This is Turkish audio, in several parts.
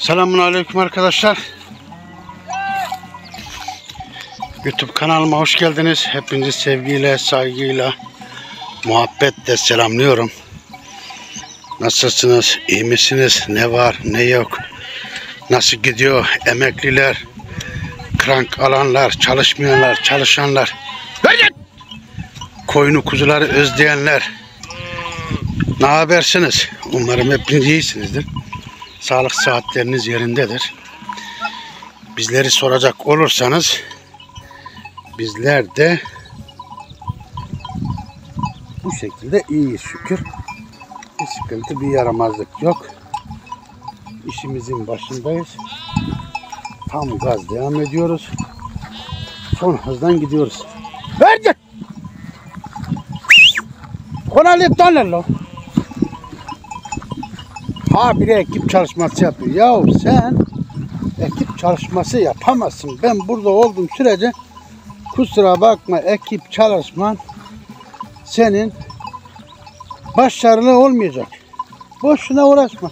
Selamun Aleyküm arkadaşlar. YouTube kanalıma hoş geldiniz. Hepinizi sevgiyle, saygıyla, muhabbetle selamlıyorum. Nasılsınız? İyi misiniz? Ne var, ne yok? Nasıl gidiyor? Emekliler, krank alanlar, çalışmayanlar, çalışanlar. Koyunu kuzuları özleyenler. Ne habersiniz? Umarım hepiniz iyisinizdir. Sağlık saatleriniz yerindedir. Bizleri soracak olursanız bizler de bu şekilde iyiyiz şükür. Bir sıkıntı, bir yaramazlık yok. İşimizin başındayız. Tam gaz devam ediyoruz. Son hızdan gidiyoruz. Verdik. Konalı tanrı Ha biri ekip çalışması yapıyor. Yahu sen ekip çalışması yapamazsın. Ben burada olduğum sürece kusura bakma ekip çalışman senin başarılı olmayacak. Boşuna uğraşma.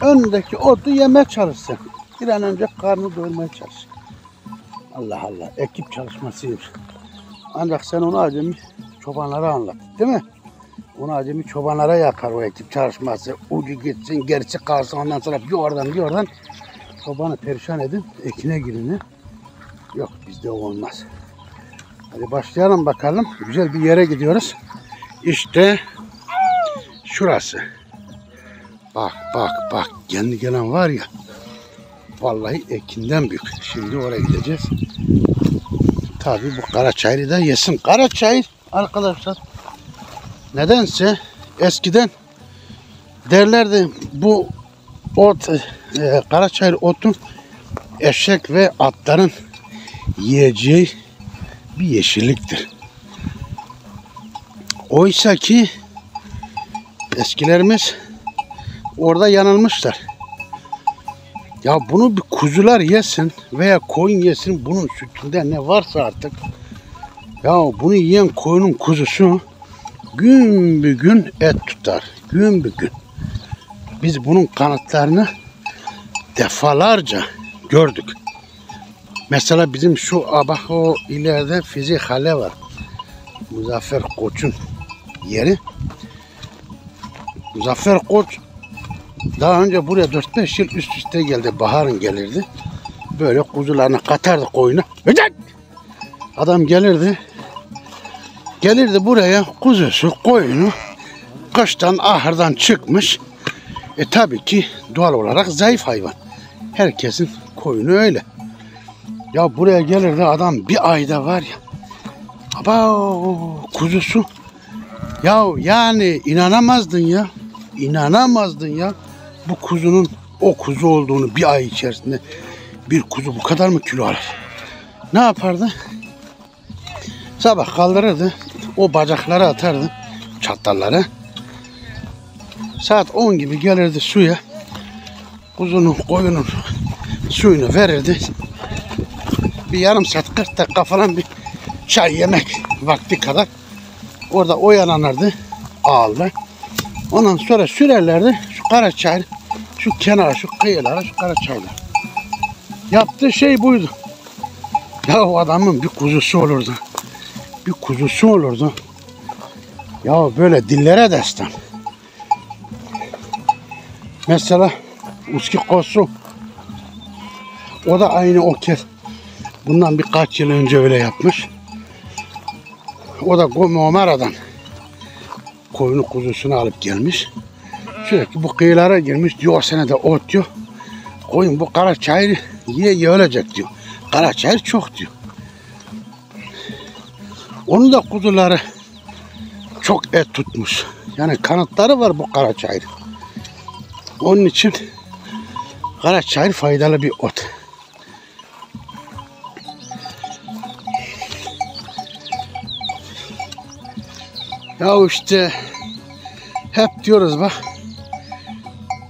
Önündeki otu yeme çalışsın. Bir an önce karnı doyurmaya çalış. Allah Allah. Ekip çalışmasıymış. Ancak sen onu acemi çobanlara anlat. Değil mi? Onu acemi çobanlara yapar o ekip çalışması. Ucu gitsin, gerisi kalsın. Ondan sonra bir oradan bir oradan çobanı perişan edin. Ekine girini. Yok bizde olmaz. Hadi başlayalım bakalım. Güzel bir yere gidiyoruz. İşte şurası. Bak bak bak. Kendi gelen var ya. Vallahi ekinden büyük. Şimdi oraya gideceğiz. Tabii bu Karaçayır'ı da yesin. Karaçayır arkadaşlar. Nedense eskiden derlerdi bu ot e, Karaçayır otu eşek ve atların yiyeceği bir yeşilliktir. Oysa ki eskilerimiz orada yanılmışlar. Ya bunu bir kuzular yesin veya koyun yesin bunun sütünde ne varsa artık. Ya bunu yiyen koyunun kuzusu gün bir gün et tutar. Gün bir gün. Biz bunun kanıtlarını defalarca gördük. Mesela bizim şu Abaho ileride Fizi Hale var. Muzaffer Koç'un yeri. Muzaffer Koç daha önce buraya 4-5 yıl üst üste geldi. Baharın gelirdi. Böyle kuzularını katardı koyuna. Adam gelirdi. Gelirdi buraya kuzusu, koyunu kıştan ahırdan çıkmış. E tabii ki doğal olarak zayıf hayvan. Herkesin koyunu öyle. Ya buraya gelirdi adam bir ayda var ya. Aba kuzusu. Ya yani inanamazdın ya. İnanamazdın ya. Bu kuzunun o kuzu olduğunu bir ay içerisinde bir kuzu bu kadar mı kilo alır? Ne yapardı? Sabah kaldırırdı. O bacakları atardı. Çatalları. Saat 10 gibi gelirdi suya. Kuzunun, koyunun suyunu verirdi. Bir yarım saat 40 dakika falan bir çay yemek vakti kadar orada oyalanırdı ağılda. Ondan sonra sürerlerdi şu kara çay, şu kenara, şu kıyılara, şu kara çaylar. Yaptığı şey buydu. Ya o adamın bir kuzusu olurdu. Bir kuzusu olurdu. Ya böyle dillere destan. Mesela Uski Kosu o da aynı o kez bundan birkaç yıl önce öyle yapmış. O da Gomomara'dan koyunu kuzusunu alıp gelmiş. Sürekli bu kıyılara girmiş diyor o sene de ot diyor. Koyun bu kara çayır yiye yiye ölecek diyor. Kara çayır çok diyor. Onun da kuzuları çok et tutmuş. Yani kanıtları var bu kara çayır. Onun için kara çayır faydalı bir ot. Ya işte hep diyoruz bak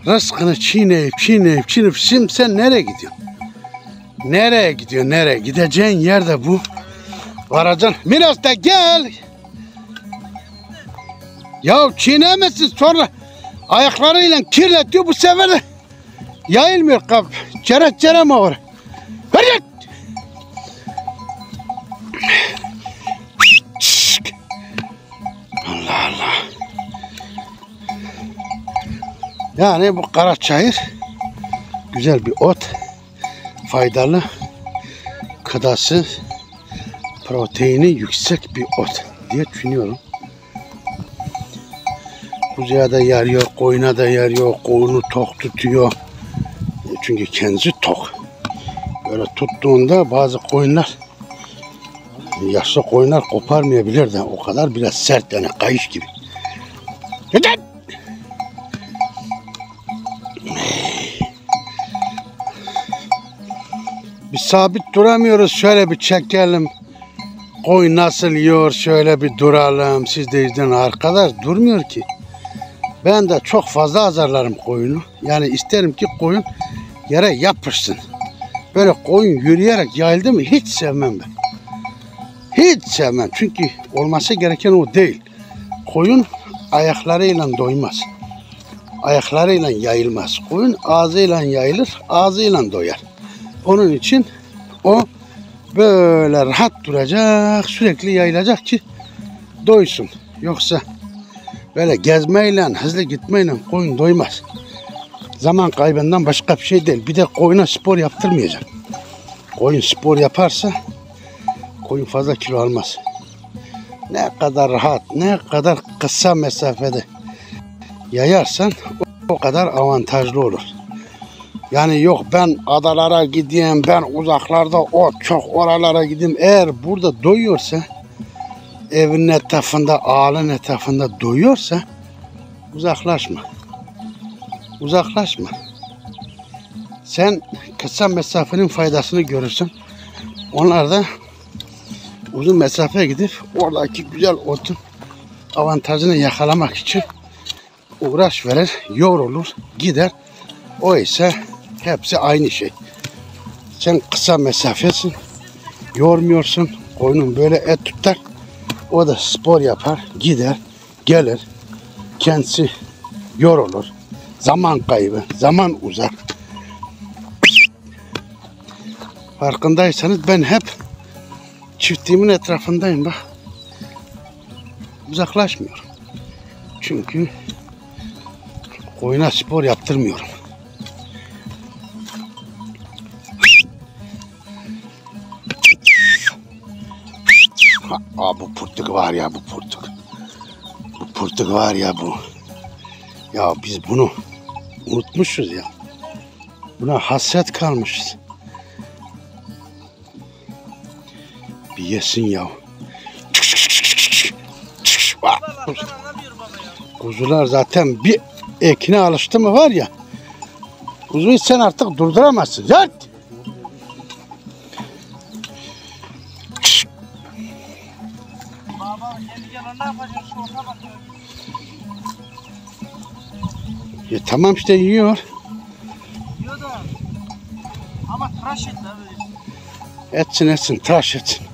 rızkını çiğneyip çiğneyip çiğneyip şimdi sen nereye gidiyorsun? Nereye gidiyor nereye? Gideceğin yerde bu. Varacaksın. Miras da gel. Ya çiğnemesin sonra ayaklarıyla kirletiyor bu sefer de Yayılmıyor kap. Çeret çerem ağır. Hadi git. Allah Allah. Yani bu kara çayır güzel bir ot. Faydalı. Kıdası proteini yüksek bir ot diye düşünüyorum. Kuzuya da yarıyor, koyuna da yarıyor, koyunu tok tutuyor. Çünkü kendisi tok. Böyle tuttuğunda bazı koyunlar yaşlı koyunlar koparmayabilir de o kadar biraz sert yani kayış gibi. Neden? Bir sabit duramıyoruz. Şöyle bir çekelim. Koyun nasıl yiyor şöyle bir duralım. Siz de izleyin arkadaş durmuyor ki. Ben de çok fazla azarlarım koyunu. Yani isterim ki koyun yere yapışsın. Böyle koyun yürüyerek yayıldı mı hiç sevmem ben. Hiç sevmem. Çünkü olması gereken o değil. Koyun ayaklarıyla doymaz. Ayaklarıyla yayılmaz. Koyun ağzıyla yayılır, ağzıyla doyar. Onun için o böyle rahat duracak, sürekli yayılacak ki doysun. Yoksa böyle gezmeyle, hızlı gitmeyle koyun doymaz. Zaman kaybından başka bir şey değil. Bir de koyuna spor yaptırmayacak. Koyun spor yaparsa koyun fazla kilo almaz. Ne kadar rahat, ne kadar kısa mesafede yayarsan o kadar avantajlı olur. Yani yok ben adalara gideyim, ben uzaklarda o çok oralara gideyim. Eğer burada doyuyorsa, evin etrafında, ağalın etrafında doyuyorsa uzaklaşma. Uzaklaşma. Sen kısa mesafenin faydasını görürsün. Onlar da uzun mesafeye gidip oradaki güzel otun avantajını yakalamak için uğraş verir, yorulur, gider. O ise hepsi aynı şey. Sen kısa mesafesin, yormuyorsun. Koyunun böyle et tutar. O da spor yapar, gider, gelir. Kendisi yorulur. Zaman kaybı, zaman uzar. Farkındaysanız ben hep çiftliğimin etrafındayım bak. Uzaklaşmıyorum. Çünkü koyuna spor yaptırmıyorum. Aa, bu pırtık var ya bu pırtık. Bu pırtık var ya bu. Ya biz bunu unutmuşuz ya. Buna hasret kalmışız. Bir yesin ya. Kuzular zaten bir ekine alıştı mı var ya. Kuzuyu sen artık durduramazsın. Zart! Tamam işte yiyor. Yiyor da. Ama tıraş et böyle. Etsin etsin tıraş etsin.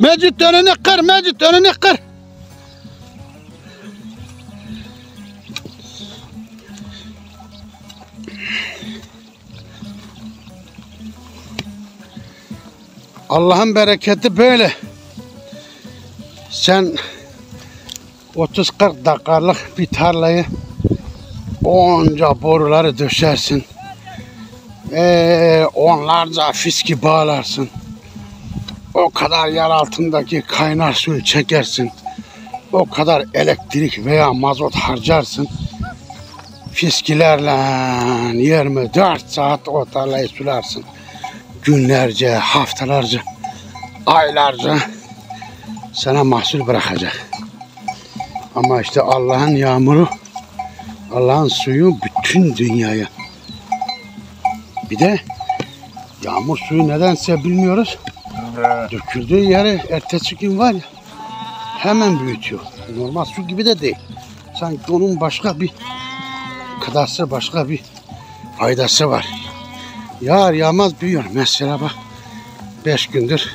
Mecit önünü kır, Mecit önünü kır. Allah'ın bereketi böyle. Sen 30-40 dakikalık bir tarlayı onca boruları döşersin. Ee, onlarca fiski bağlarsın. O kadar yer altındaki kaynar suyu çekersin. O kadar elektrik veya mazot harcarsın. Fiskilerle 24 saat o tarlayı sularsın günlerce, haftalarca, aylarca sana mahsul bırakacak. Ama işte Allah'ın yağmuru, Allah'ın suyu bütün dünyaya. Bir de yağmur suyu nedense bilmiyoruz. Döküldüğü yere ertesi gün var ya hemen büyütüyor. Normal su gibi de değil. Sanki onun başka bir dahası başka bir faydası var. Yağar yağmaz büyüyor. Mesela bak 5 gündür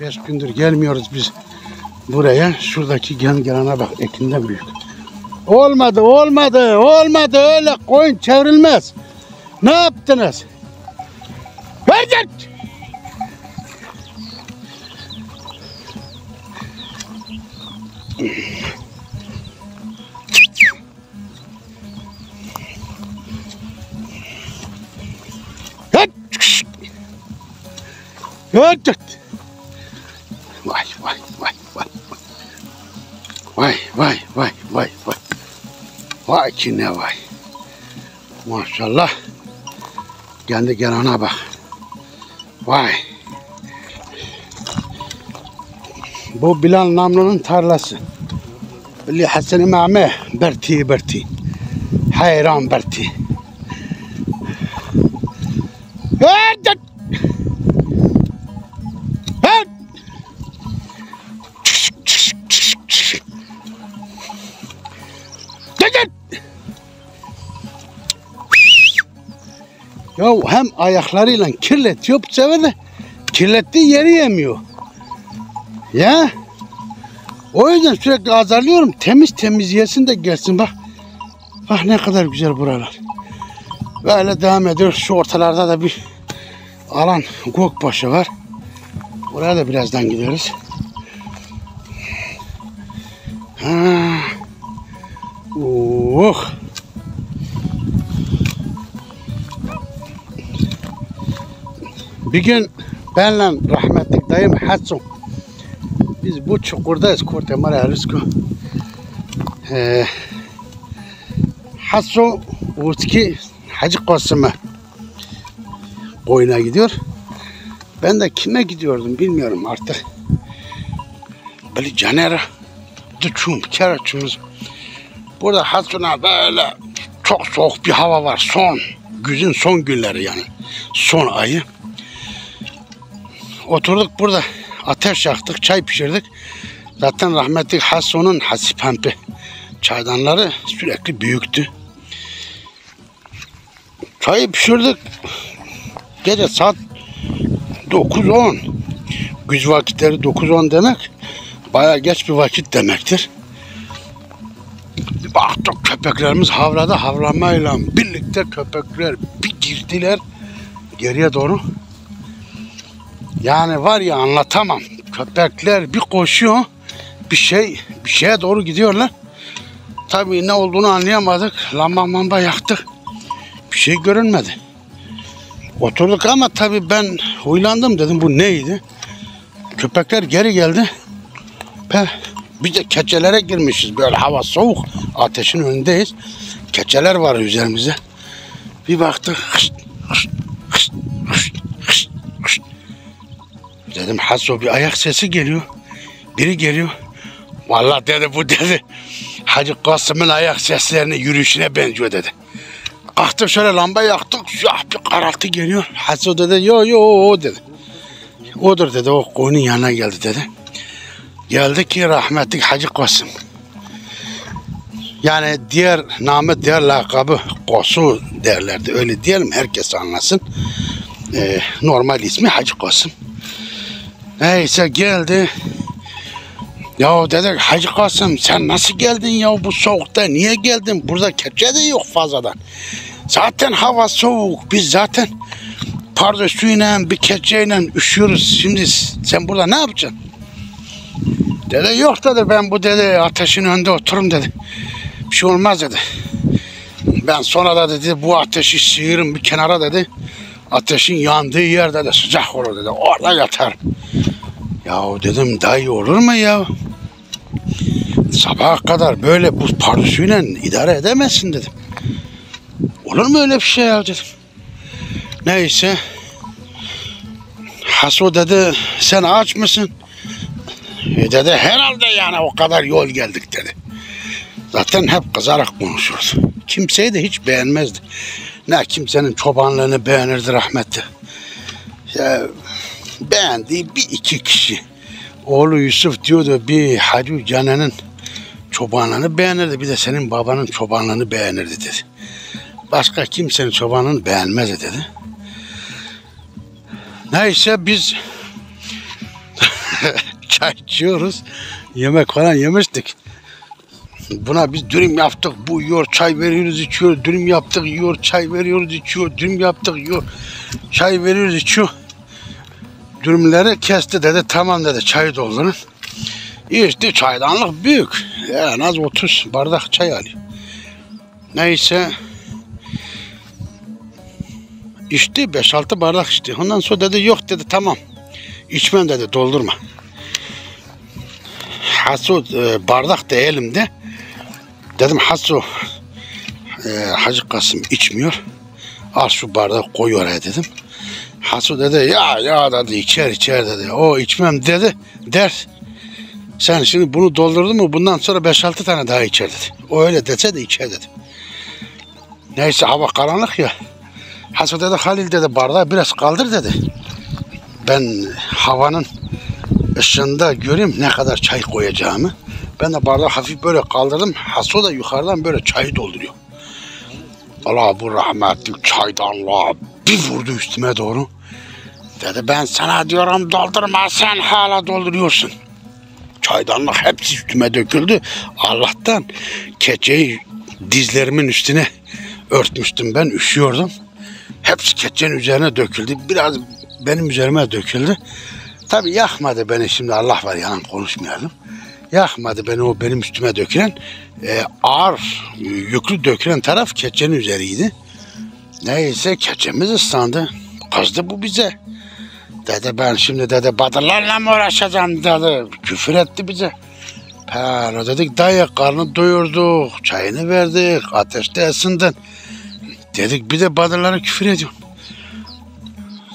5 gündür gelmiyoruz biz buraya. Şuradaki gen gelene bak ekinden büyük. Olmadı olmadı olmadı öyle koyun çevrilmez. Ne yaptınız? Verdin! Hıt! Ötçük. Vay vay vay vay. Vay vay vay vay vay. Vay ki ne vay. Maşallah. Kendi gelana bak. Vay. Bu Bilal Namlu'nun tarlası. Billi Hasan İmam'e berti berti. Hayran berti. Ayaklarıyla kirletiyor bu sefer de kirlettiği yeri yemiyor. Ya o yüzden sürekli azarlıyorum. Temiz temiz yesin de gelsin bak. Bak ne kadar güzel buralar. Böyle devam ediyor. Şu ortalarda da bir alan gökbaşı var. Oraya da birazdan gideriz. Ha. Oh. Bir gün benle rahmetli dayım Hatsun biz bu çukurdayız. Korte Mara Risko. Ee, Hasso Utki Hacı Kasım'a oyuna gidiyor. Ben de kime gidiyordum bilmiyorum artık. Böyle Caner'a düşüm, kere çumuz. Burada Hassun'a böyle çok soğuk bir hava var. Son, güzün son günleri yani. Son ayı. Oturduk burada ateş yaktık, çay pişirdik. Zaten rahmetli Hason'un hasipempi çaydanları sürekli büyüktü. Çayı pişirdik. Gece saat 9-10. Güz vakitleri 9-10 demek bayağı geç bir vakit demektir. Baktık köpeklerimiz havladı. Havlamayla birlikte köpekler bir girdiler geriye doğru. Yani var ya anlatamam. Köpekler bir koşuyor. Bir şey bir şeye doğru gidiyorlar. Tabii ne olduğunu anlayamadık. Lamba mamba yaktık. Bir şey görünmedi. Oturduk ama tabii ben huylandım dedim bu neydi? Köpekler geri geldi. Ve biz de keçelere girmişiz. Böyle hava soğuk. Ateşin önündeyiz. Keçeler var üzerimizde. Bir baktık. Dedim Hasso bir ayak sesi geliyor. Biri geliyor. Vallahi dedi bu dedi. Hacı Kasım'ın ayak seslerine yürüyüşüne benziyor dedi. Kalktık şöyle lamba yaktık. Siyah bir karaltı geliyor. Hasso dedi yo yo o dedi. Odur dedi o koyunun yanına geldi dedi. Geldi ki rahmetli Hacı Kasım. Yani diğer namı diğer lakabı Kosu derlerdi. Öyle diyelim herkes anlasın. Ee, normal ismi Hacı Kasım. Neyse geldi. Ya dedik Hacı Kasım sen nasıl geldin ya bu soğukta niye geldin? Burada keçe de yok fazladan. Zaten hava soğuk. Biz zaten pardesüyle bir keçeyle üşüyoruz. Şimdi sen burada ne yapacaksın? Dede yok dedi ben bu dedi ateşin önünde otururum dedi. Bir şey olmaz dedi. Ben sonra da dedi bu ateşi sıyırım bir kenara dedi. Ateşin yandığı yerde de sıcak olur dedi. Orada yatarım. Ya dedim dayı olur mu ya? Sabaha kadar böyle bu pardüsüyle idare edemezsin dedim. Olur mu öyle bir şey ya dedim. Neyse. Haso dedi sen aç mısın? E dedi herhalde yani o kadar yol geldik dedi. Zaten hep kızarak konuşurdu. Kimseyi de hiç beğenmezdi. Ne kimsenin çobanlığını beğenirdi rahmetli. Ya, beğendiği bir iki kişi. Oğlu Yusuf diyordu bir Hacı Canan'ın çobanlığını beğenirdi. Bir de senin babanın çobanlığını beğenirdi dedi. Başka kimsenin çobanlığını beğenmez dedi. Neyse biz çay içiyoruz. Yemek falan yemiştik. Buna biz dürüm yaptık, bu yiyor, çay veriyoruz, içiyor, dürüm yaptık, yiyor, çay veriyoruz, içiyor, dürüm yaptık, yiyor, çay veriyoruz, içiyor. Dürümleri kesti dedi, tamam dedi, çayı doldurun. İşte çaydanlık büyük, en az 30 bardak çay alıyor. Neyse, içti, 5-6 bardak içti. Ondan sonra dedi, yok dedi, tamam, içmem dedi, doldurma. Hasu e, bardak da elimde. Dedim Hasu e, Hacı Kasım içmiyor. Al şu bardağı koy oraya dedim. Hasu dedi ya ya dedi içer içer dedi. O içmem dedi. Der. Sen şimdi bunu doldurdun mu bundan sonra 5-6 tane daha içer dedi. O öyle dese de içer dedi. Neyse hava karanlık ya. Hasu dedi Halil dedi bardağı biraz kaldır dedi. Ben havanın ışığında göreyim ne kadar çay koyacağımı. Ben de bardağı hafif böyle kaldırdım. Haso da yukarıdan böyle çayı dolduruyor. Allah bu rahmetli çaydanlığa bir vurdu üstüme doğru. Dedi ben sana diyorum doldurma sen hala dolduruyorsun. Çaydanlık hepsi üstüme döküldü. Allah'tan keçeyi dizlerimin üstüne örtmüştüm ben üşüyordum. Hepsi keçenin üzerine döküldü. Biraz benim üzerime döküldü. Tabi yakmadı beni şimdi Allah var yalan konuşmayalım. Yakmadı beni o benim üstüme dökülen e, ağır yüklü dökülen taraf keçenin üzeriydi. Neyse keçemiz ıslandı. Kızdı bu bize. Dedi ben şimdi dedi badırlarla mı uğraşacağım dedi. Küfür etti bize. Pera dedik dayı karnı doyurduk. Çayını verdik. Ateşte ısındın. Dedik bir de badırlara küfür ediyorsun.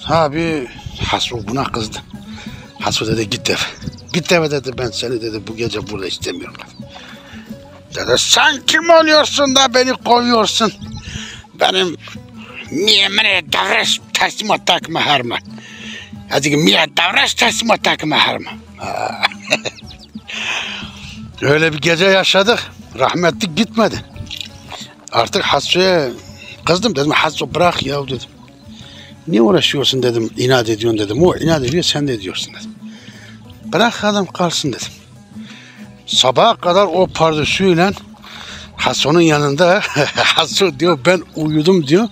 Abi Hasu buna kızdı. Hasu dedi git eve. Git eve dedi ben seni dedi bu gece burada istemiyorum dedi. Sen kim oluyorsun da beni koyuyorsun? Benim miyemine davranış teslimat takma harma. Hadi miye davranış teslimat takma harma. Öyle bir gece yaşadık. Rahmetli gitmedi. Artık Hasu'ya kızdım dedim Hasu bırak ya dedim. Niye uğraşıyorsun dedim, inat ediyorsun dedim. O inat ediyor, sen de ediyorsun dedim. Bırak adam kalsın dedim. Sabaha kadar o pardesüyle Hasan'ın yanında Hasan diyor ben uyudum diyor.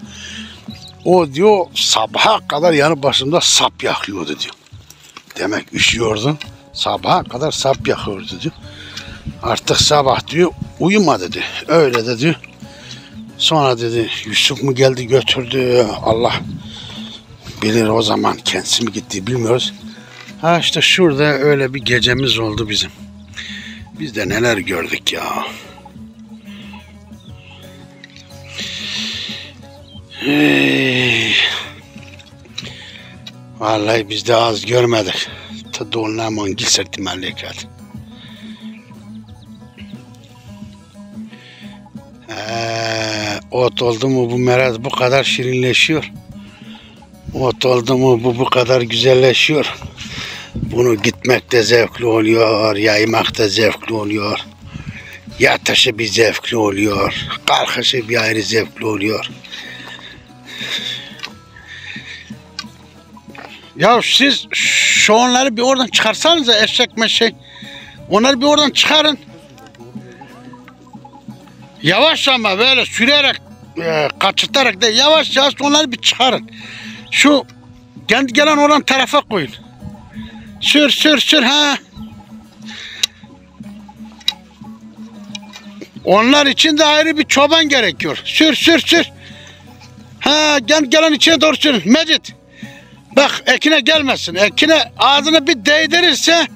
O diyor sabaha kadar yanı başımda sap yakıyordu diyor. Demek üşüyordu. Sabaha kadar sap yakıyordu diyor. Artık sabah diyor uyuma dedi. Öyle de diyor. Sonra dedi Yusuf mu geldi götürdü Allah bilir o zaman kendisi mi gitti bilmiyoruz. Ha işte şurada öyle bir gecemiz oldu bizim. Biz de neler gördük ya. Vallahi biz de az görmedik. Ta dolnaman gilsek memleket. Ee, ot oldu mu bu meraz bu kadar şirinleşiyor. Ot oldu mu bu bu kadar güzelleşiyor. Bunu gitmek de zevkli oluyor, yaymak da zevkli oluyor. Yatışı bir zevkli oluyor, kalkışı bir ayrı zevkli oluyor. Ya siz şu onları bir oradan çıkarsanıza eşek meşek. Onları bir oradan çıkarın. Yavaş ama böyle sürerek, e, kaçırtarak da yavaş yavaş onları bir çıkarın. Şu kendi gelen olan tarafa koyun. Sür sür sür ha. Onlar için de ayrı bir çoban gerekiyor. Sür sür sür. Ha gel gelen içine doğru sür. Mecit. Bak ekine gelmesin. Ekine ağzını bir değdirirse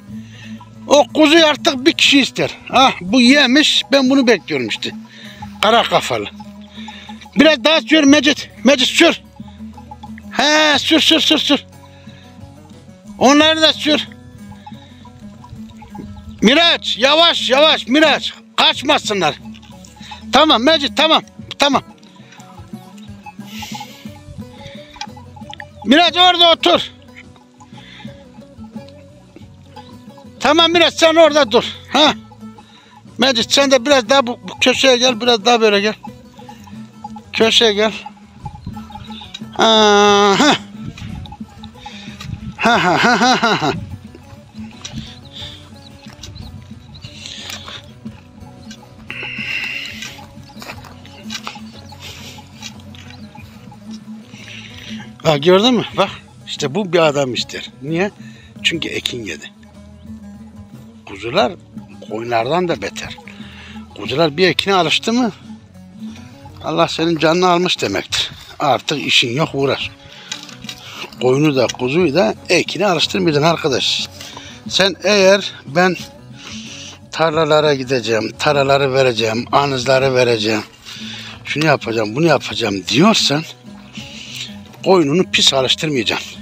o kuzuyu artık bir kişi ister. Ha bu yemiş ben bunu bekliyorum işte. Kara kafalı. Biraz daha sür Mecit. Mecit sür. He sür sür sür sür. Onları da sür. Miraç yavaş yavaş Miraç. Kaçmasınlar. Tamam Mecit tamam. Tamam. Miraç orada otur. Tamam Miraç sen orada dur. Ha? Mecit sen de biraz daha bu, bu köşeye gel. Biraz daha böyle gel. Köşeye gel. Ha. Ha ha ha ha ha, ha. Gördün mü? Bak işte bu bir adam ister. Niye? Çünkü ekin yedi. Kuzular koyunlardan da beter. Kuzular bir ekine alıştı mı Allah senin canını almış demektir. Artık işin yok uğraş. Koyunu da kuzuyu da ekine alıştırmayacaksın arkadaş. Sen eğer ben tarlalara gideceğim, taraları vereceğim, anızları vereceğim, şunu yapacağım, bunu yapacağım diyorsan koyununu pis alıştırmayacaksın.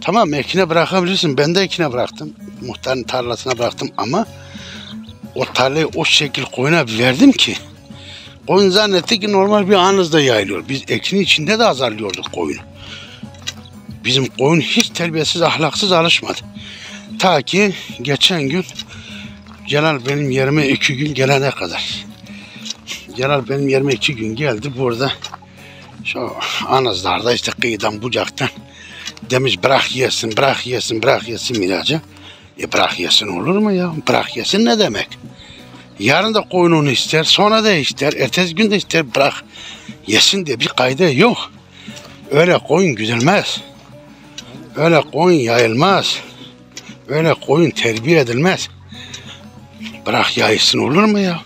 Tamam ekine bırakabilirsin. Ben de ekine bıraktım. Muhtarın tarlasına bıraktım ama o tarlayı o şekil koyuna verdim ki koyun zannetti ki normal bir anızda yayılıyor. Biz ekinin içinde de azarlıyorduk koyunu. Bizim koyun hiç terbiyesiz, ahlaksız alışmadı. Ta ki geçen gün Celal benim yerime iki gün gelene kadar. Celal benim yerime iki gün geldi burada. Şu anızlarda işte kıyıdan bucaktan demiş bırak yesin, bırak yesin, bırak yesin ilacı. E bırak yesin olur mu ya? Bırak yesin ne demek? Yarın da koyununu ister, sonra da ister, ertesi gün de ister bırak yesin diye bir kaydı yok. Öyle koyun güzelmez. Öyle koyun yayılmaz. Öyle koyun terbiye edilmez. Bırak yayılsın olur mu ya?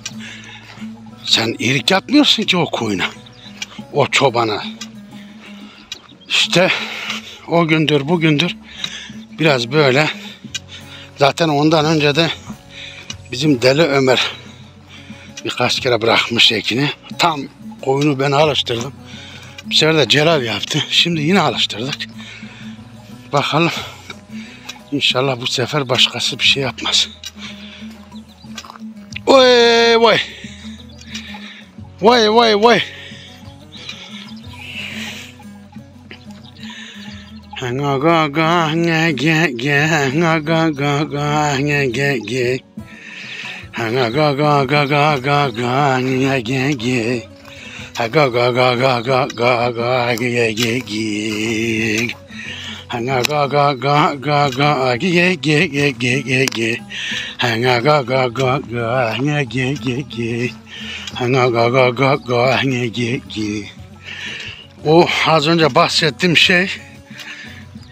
Sen iyilik yapmıyorsun ki o koyuna. O çobana. İşte o gündür bugündür biraz böyle. Zaten ondan önce de bizim Deli Ömer birkaç kere bırakmış ekini. Tam koyunu ben alıştırdım. Bir sefer de Celal yaptı. Şimdi yine alıştırdık. Bakalım. İnşallah bu sefer başkası bir şey yapmaz. Vay vay. Vay vay vay. Nga ga ga nga ge ge nga ga ga ga nga ge ge nga ga ga ga ga ga ga nga ge ge ha ga ga ga ga ga ga ga ge ge ge nga ga ga ga ga ga ge ge ge ge ge ge nga ga ga ga ga nga ge ge ge nga ga ga ga ga nga ge ge o az önce bahsettiğim şey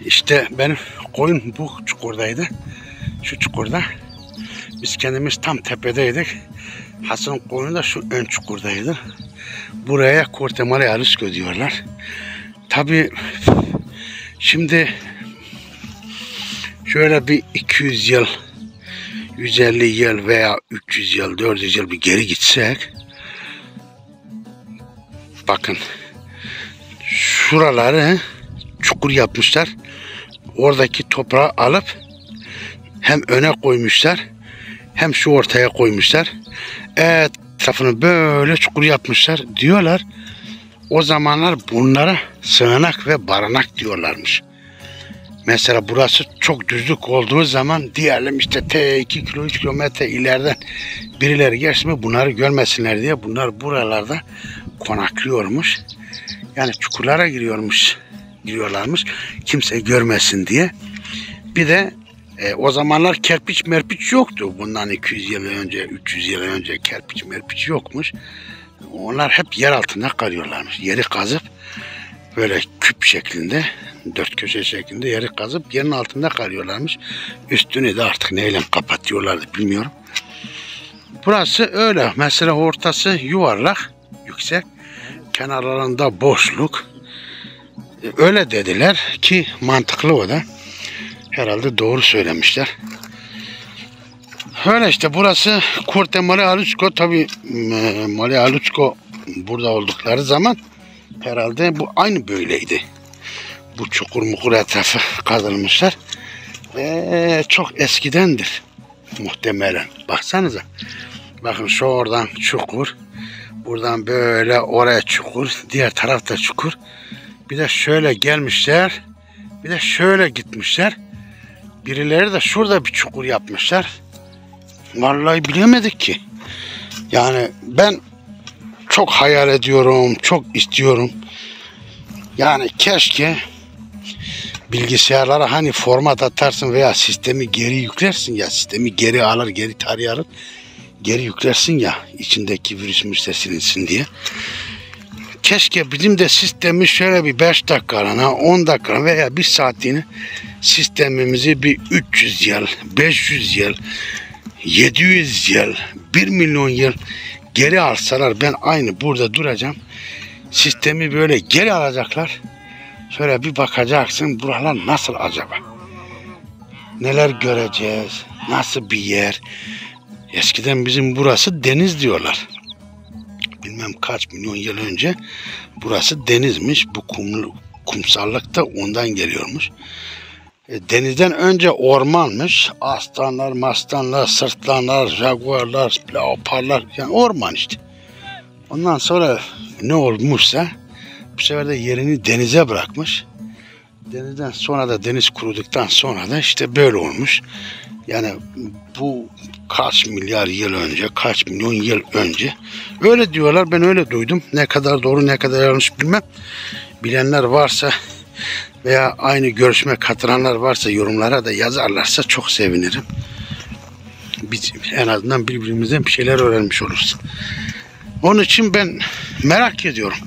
işte benim koyun bu çukurdaydı. Şu çukurda. Biz kendimiz tam tepedeydik. Hasan'ın koyunu da şu ön çukurdaydı. Buraya Kortemare Alisko diyorlar. Tabi şimdi şöyle bir 200 yıl 150 yıl veya 300 yıl 400 yıl bir geri gitsek bakın şuraları çukur yapmışlar. Oradaki toprağı alıp hem öne koymuşlar hem şu ortaya koymuşlar. Etrafını böyle çukur yapmışlar. Diyorlar o zamanlar bunlara sığınak ve barınak diyorlarmış. Mesela burası çok düzlük olduğu zaman diyelim işte T 2 kilo 3 kilometre ileriden birileri geçsin mi bunları görmesinler diye bunlar buralarda konaklıyormuş. Yani çukurlara giriyormuş giriyorlarmış. Kimse görmesin diye. Bir de e, o zamanlar kerpiç merpiç yoktu. Bundan 200 yıl önce, 300 yıl önce kerpiç merpiç yokmuş. Onlar hep yer altında kalıyorlarmış. Yeri kazıp böyle küp şeklinde, dört köşe şeklinde yeri kazıp yerin altında kalıyorlarmış. Üstünü de artık neyle kapatıyorlardı bilmiyorum. Burası öyle. Mesela ortası yuvarlak, yüksek. Kenarlarında boşluk. Öyle dediler ki mantıklı o da. Herhalde doğru söylemişler. Öyle işte burası Kurte Mali Aluçko tabi Mali Aluçko burada oldukları zaman herhalde bu aynı böyleydi. Bu çukur mukur etrafı kazılmışlar. Ee, çok eskidendir muhtemelen. Baksanıza. Bakın şu oradan çukur. Buradan böyle oraya çukur. Diğer tarafta çukur. Bir de şöyle gelmişler. Bir de şöyle gitmişler. Birileri de şurada bir çukur yapmışlar. Vallahi bilemedik ki. Yani ben çok hayal ediyorum, çok istiyorum. Yani keşke bilgisayarlara hani format atarsın veya sistemi geri yüklersin ya sistemi geri alır geri tarih alır geri yüklersin ya içindeki virüs mürse silinsin diye. Keşke bizim de sistemi şöyle bir 5 dakikalığına 10 dakikalığına veya 1 saatliğine sistemimizi bir 300 yıl, 500 yıl, 700 yıl, 1 milyon yıl geri alsalar ben aynı burada duracağım. Sistemi böyle geri alacaklar. Şöyle bir bakacaksın buralar nasıl acaba? Neler göreceğiz? Nasıl bir yer? Eskiden bizim burası deniz diyorlar. Bilmem kaç milyon yıl önce burası denizmiş. Bu kumlu, kumsallık da ondan geliyormuş. E, denizden önce ormanmış. Aslanlar, maslanlar, sırtlanlar, jaguarlar, leoparlar yani orman işte. Ondan sonra ne olmuşsa bu sefer de yerini denize bırakmış. Denizden sonra da deniz kuruduktan sonra da işte böyle olmuş. Yani bu kaç milyar yıl önce, kaç milyon yıl önce. Öyle diyorlar, ben öyle duydum. Ne kadar doğru, ne kadar yanlış bilmem. Bilenler varsa veya aynı görüşme katılanlar varsa yorumlara da yazarlarsa çok sevinirim. Biz en azından birbirimizden bir şeyler öğrenmiş oluruz. Onun için ben merak ediyorum.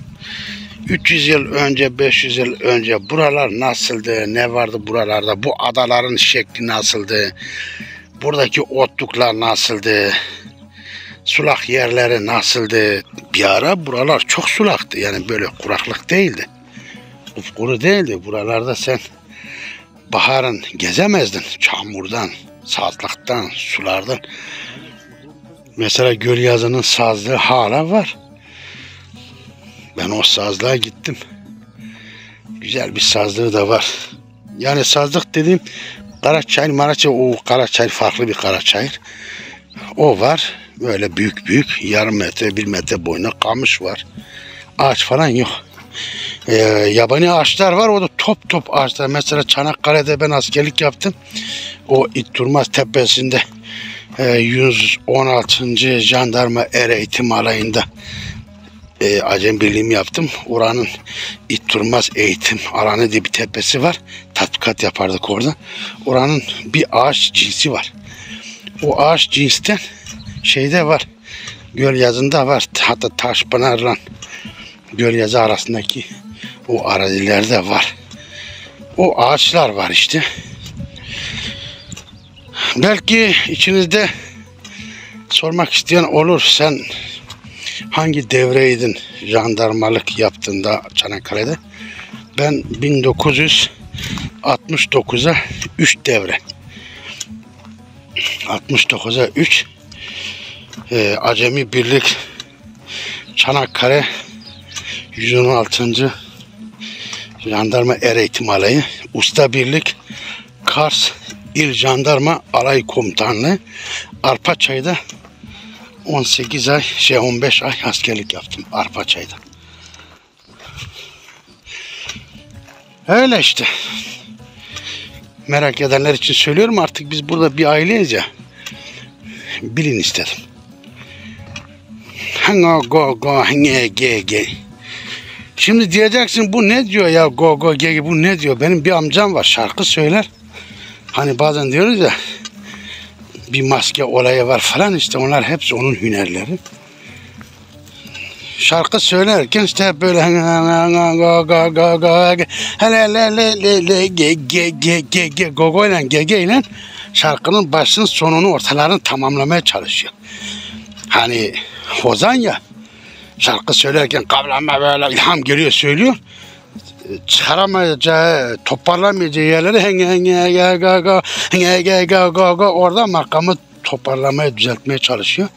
300 yıl önce, 500 yıl önce buralar nasıldı, ne vardı buralarda, bu adaların şekli nasıldı, buradaki otluklar nasıldı, sulak yerleri nasıldı. Bir ara buralar çok sulaktı, yani böyle kuraklık değildi. Kuru değildi. Buralarda sen baharın gezemezdin. Çamurdan, sazlıktan, sulardan. Mesela göl yazının sazlığı hala var. Ben o sazlığa gittim. Güzel bir sazlığı da var. Yani sazlık dediğim Karaçayır, Maraçay, o Karaçayır farklı bir Karaçayır. O var. Böyle büyük büyük yarım metre, bir metre boyuna kamış var. Ağaç falan yok. Ee, yabani ağaçlar var. O da top top ağaçlar. Mesela Çanakkale'de ben askerlik yaptım. O İtturmaz Tepesi'nde e, 116. Jandarma Er Eğitim Alayı'nda e, Acem Birliğimi yaptım. Oranın İtturmaz Eğitim Alanı diye bir tepesi var. Tatbikat yapardık orada. Oranın bir ağaç cinsi var. O ağaç cinsten şeyde var. Göl yazında var. Hatta Taşpınar'la göl yazı arasındaki o arazilerde var. O ağaçlar var işte. Belki içinizde sormak isteyen olur. Sen hangi devreydin jandarmalık yaptığında Çanakkale'de? Ben 1969'a 3 devre. 69'a 3 e, Acemi Birlik Çanakkale 116. Jandarma Er Eğitim Alayı, Usta Birlik, Kars İl Jandarma Alay Komutanlığı, Arpaçay'da 18 ay, şey 15 ay askerlik yaptım Arpaçay'da. Öyle işte. Merak edenler için söylüyorum artık biz burada bir aileyiz ya. Bilin istedim. Hanga go go hange ge ge. Şimdi diyeceksin bu ne diyor ya go go ge ge bu ne diyor? Benim bir amcam var şarkı söyler. Hani bazen diyoruz ya bir maske olayı var falan işte onlar hepsi onun hünerleri. Şarkı söylerken işte böyle go hele le le le le ge ge ge ge ge go go ile ge ge ile şarkının başının sonunu ortalarını tamamlamaya çalışıyor. Hani Hozan ya şarkı söylerken kavlama böyle ilham geliyor söylüyor. Çıkaramayacağı, toparlamayacağı yerleri henge henge henge ga ga ga ga orada makamı toparlamaya, düzeltmeye çalışıyor.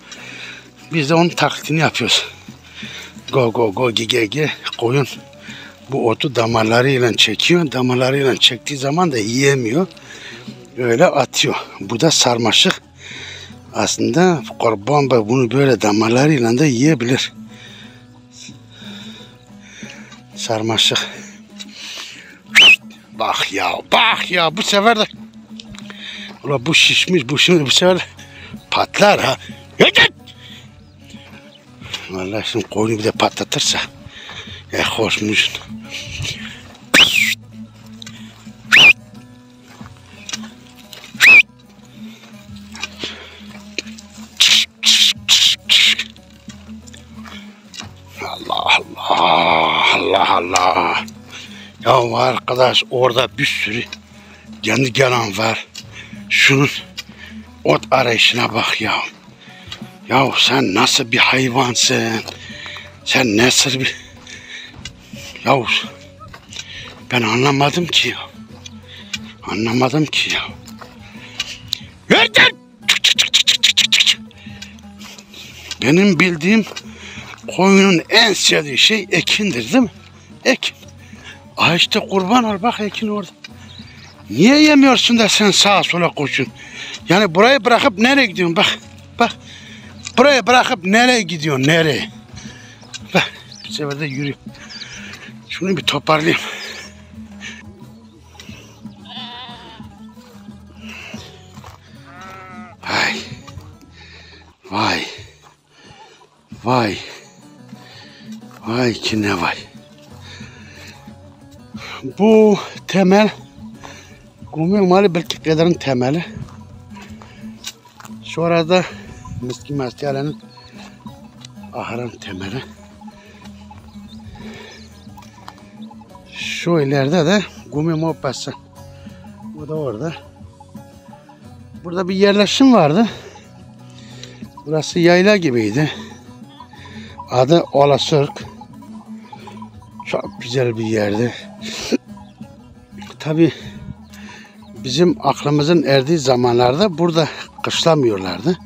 Biz de onun taklidini yapıyoruz. Go go go ge ge ge koyun bu otu damarlarıyla çekiyor. Damarlarıyla çektiği zaman da yiyemiyor. Öyle atıyor. Bu da sarmaşık. Aslında kurban bunu böyle damarlarıyla da yiyebilir. Sarmaşık. Bak ya, bak ya bu sefer de Ula bu şişmiş, bu şimdi bu sefer de patlar ha. Yürü! Vallahi şimdi koyunu bir de patlatırsa. Ya hoşmuş. Allah Allah Allah Allah. Ya arkadaş orada bir sürü kendi gelen var. Şunun ot arayışına bak ya. Ya sen nasıl bir hayvansın? Sen nasıl bir... Ya ben anlamadım ki ya. Anlamadım ki ya. Benim bildiğim koyunun en sevdiği şey ekindir değil mi? Ekin. Ah işte kurban ol bak ekin orada. Niye yemiyorsun da sen sağa sola koşun? Yani burayı bırakıp nereye gidiyorsun bak. Bak. Burayı bırakıp nereye gidiyorsun nereye? Bak bir sefer de yürü. Şunu bir toparlayayım. Vay. Vay. Vay. Vay ki ne vay. Bu temel Gumi Mali belki kadarın temeli. Sonra da Miskin Mastiyale'nin ahırın temeli. Şu ileride de Gumi Mopası. Bu da orada. Burada bir yerleşim vardı. Burası yayla gibiydi. Adı Olasırk. Çok güzel bir yerdi. Tabi bizim aklımızın erdiği zamanlarda burada kışlamıyorlardı.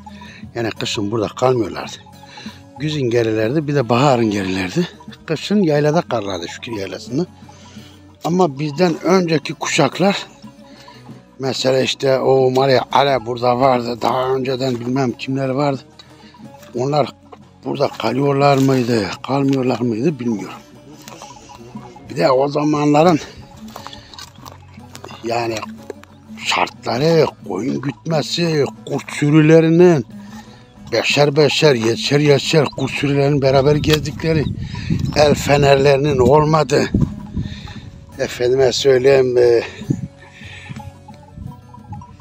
Yani kışın burada kalmıyorlardı. Güzün gerilerdi bir de baharın gerilerdi. Kışın yaylada kalırlardı Şükür Yaylası'nda. Ama bizden önceki kuşaklar mesela işte o Maria Ale burada vardı. Daha önceden bilmem kimler vardı. Onlar burada kalıyorlar mıydı, kalmıyorlar mıydı bilmiyorum. Bir de o zamanların yani şartları, koyun gütmesi, kurt sürülerinin beşer beşer, yetişer yetişer kurt sürülerinin beraber gezdikleri el fenerlerinin olmadı. Efendime söyleyeyim e,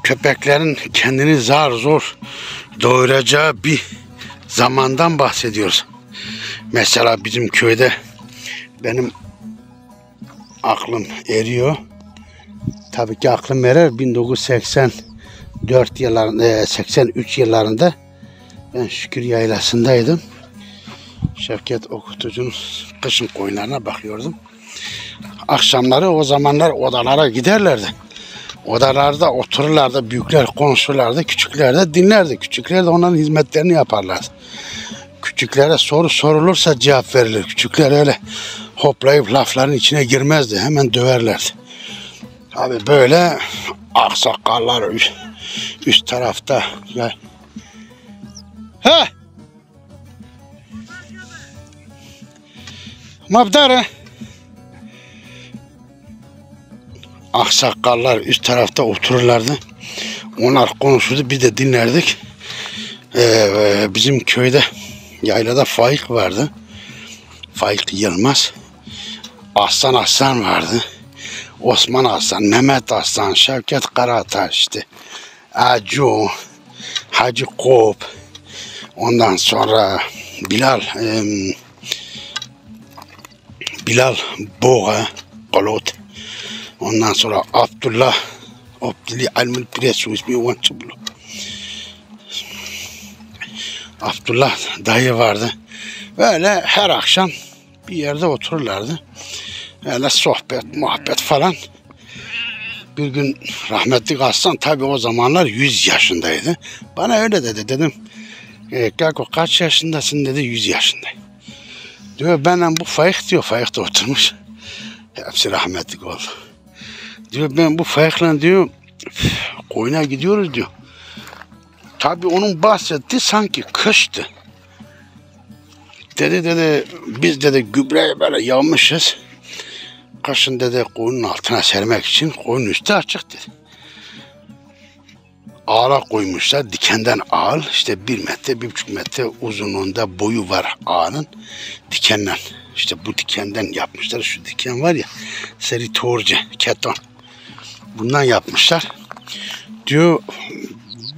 köpeklerin kendini zar zor doyuracağı bir zamandan bahsediyoruz. Mesela bizim köyde benim aklım eriyor. Tabii ki aklım erer 1984 yıllarında 83 yıllarında ben Şükür Yaylası'ndaydım. Şevket Okutucu'nun kışın koyunlarına bakıyordum. Akşamları o zamanlar odalara giderlerdi. Odalarda otururlardı, büyükler konuşurlardı, küçükler de dinlerdi. Küçükler de onların hizmetlerini yaparlardı. Küçüklere soru sorulursa cevap verilir. Küçükler öyle hoplayıp lafların içine girmezdi. Hemen döverlerdi. Abi böyle aksakallar üst, üst tarafta. Ya. He? Mabdara. Aksakallar üst tarafta otururlardı. Onlar konuşurdu biz de dinlerdik. Ee, bizim köyde yaylada Faik vardı. Faik Yılmaz. Aslan Aslan vardı. Osman Aslan, Mehmet Aslan, Şevket Karataş işte. Acu, Hacı Kop. Ondan sonra Bilal em, Bilal Boğa, Kolot. Ondan sonra Abdullah Abdülli Almül Presu ismi olan çıbulu. Abdullah dayı vardı. Böyle her akşam bir yerde otururlardı. Öyle sohbet, muhabbet falan. Bir gün rahmetli Aslan tabii o zamanlar 100 yaşındaydı. Bana öyle dedi. Dedim e, Kako kaç yaşındasın dedi 100 yaşındayım. Diyor benden bu Faik diyor. Faik de oturmuş. Hepsi rahmetli oldu. Diyor ben bu Faik'le diyor koyuna gidiyoruz diyor. Tabii onun bahsetti sanki kıştı. Dedi dedi biz dedi gübreyi böyle yağmışız. Kışın dedi koyunun altına sermek için koyun üstü açık dedi. ağla koymuşlar. Dikenden ağıl. işte bir metre, bir buçuk metre uzunluğunda boyu var ağının. Dikenden. İşte bu dikenden yapmışlar. Şu diken var ya. Seri torce, keton. Bundan yapmışlar. Diyor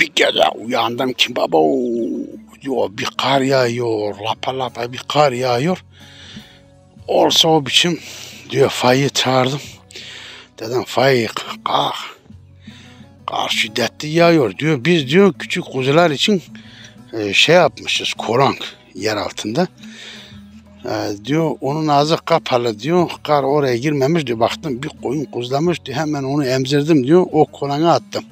bir gece uyandım ki baba diyor bir kar yağıyor. Lapa lapa bir kar yağıyor. Olsa o biçim diyor Fay'ı çağırdım. Dedim Fay kalk. Kar şiddetli yağıyor diyor. Biz diyor küçük kuzular için e, şey yapmışız korank yer altında. E, diyor onun ağzı kapalı diyor. Kar oraya girmemiş diyor. Baktım bir koyun kuzlamış diyor. Hemen onu emzirdim diyor. O korana attım.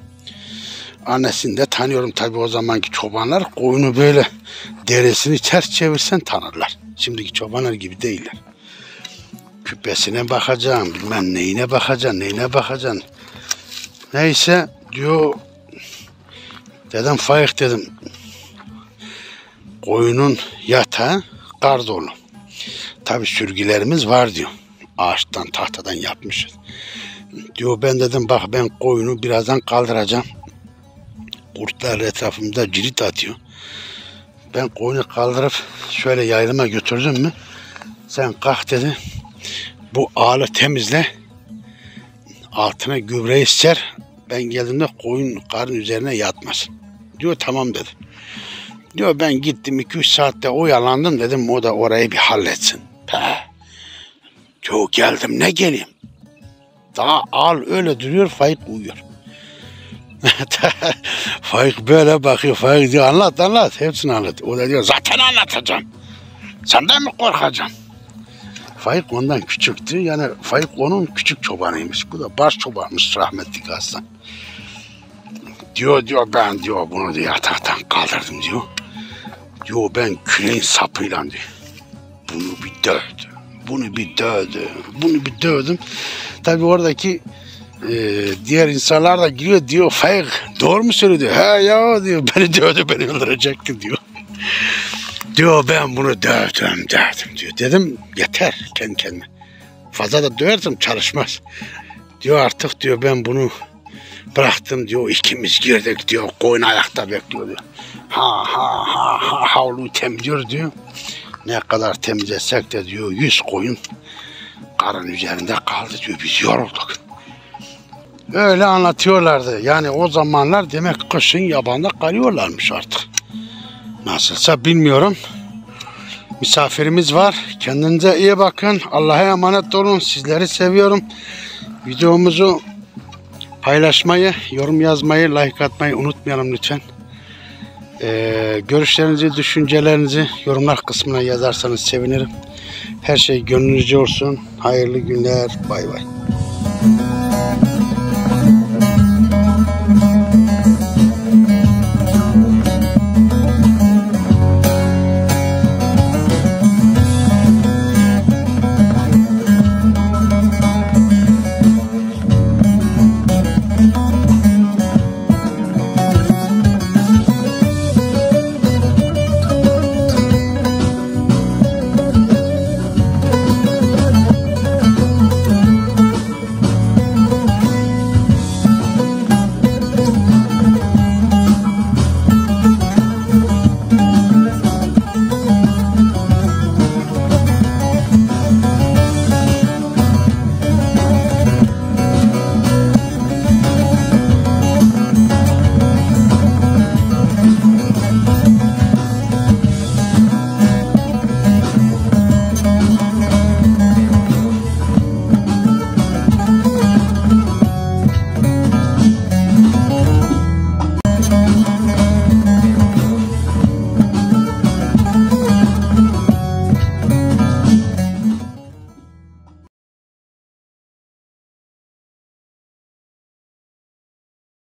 Annesini de tanıyorum tabii o zamanki çobanlar. Koyunu böyle derisini ters çevirsen tanırlar. Şimdiki çobanlar gibi değiller. Küpesine bakacaksın, bilmem neyine bakacaksın, neyine bakacaksın. Neyse diyor dedim Faik dedim koyunun yatağı kar dolu. Tabi sürgülerimiz var diyor. Ağaçtan tahtadan yapmışız. Diyor ben dedim bak ben koyunu birazdan kaldıracağım. Kurtlar etrafımda cirit atıyor. Ben koyunu kaldırıp şöyle yaylıma götürdüm mü sen kalk dedi. Bu ağlı temizle. Altına gübreyi ser. Ben geldiğimde koyun karın üzerine yatmaz. Diyor tamam dedi. Diyor ben gittim 2-3 saatte oyalandım dedim o da orayı bir halletsin. Pe. Diyor geldim ne geleyim. Daha al öyle duruyor Faik uyuyor. Faik böyle bakıyor. Faik diyor anlat anlat. Hepsini anlat. O da diyor zaten anlatacağım. Senden mi korkacağım? Faik ondan küçüktü. Yani Faik onun küçük çobanıymış. Bu da baş çobanmış rahmetli Hasan. Diyor diyor ben diyor bunu diyor yataktan kaldırdım diyor. Diyor ben küreğin sapıyla diyor. Bunu bir dövdüm. Bunu bir dövdüm. Bunu bir dövdüm. Tabi oradaki e, diğer insanlar da giriyor diyor Faik doğru mu söylüyor? He ya diyor beni dövdü beni öldürecekti diyor. Diyor ben bunu dövdüm dövdüm diyor. Dedim yeter kendi kendime. Fazla da döversem çalışmaz. Diyor artık diyor ben bunu bıraktım diyor. ikimiz girdik diyor. Koyun ayakta bekliyor diyor. Ha ha ha ha havlu temizliyor diyor. Ne kadar temizlesek de diyor yüz koyun karın üzerinde kaldı diyor. Biz yorulduk. Öyle anlatıyorlardı. Yani o zamanlar demek kışın yabanda kalıyorlarmış artık. Nasılsa bilmiyorum. Misafirimiz var. Kendinize iyi bakın. Allah'a emanet olun. Sizleri seviyorum. Videomuzu paylaşmayı, yorum yazmayı, like atmayı unutmayalım lütfen. Ee, görüşlerinizi, düşüncelerinizi yorumlar kısmına yazarsanız sevinirim. Her şey gönlünüzce olsun. Hayırlı günler. Bay bay.